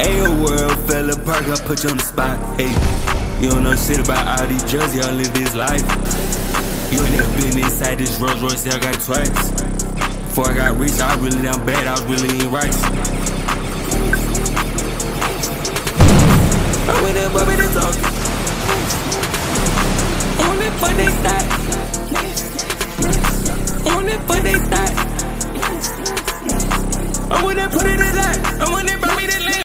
Ain't your world fell apart, I put you on the spot. Hey, you don't know shit about all these drugs, y'all live this life. You ain't never been inside this Rolls Royce, I got twice. Before I got rich, I really down bad, I was really ain't right. I went up, up in the talk. On that fun they start. On that fun they start. I'm with that put it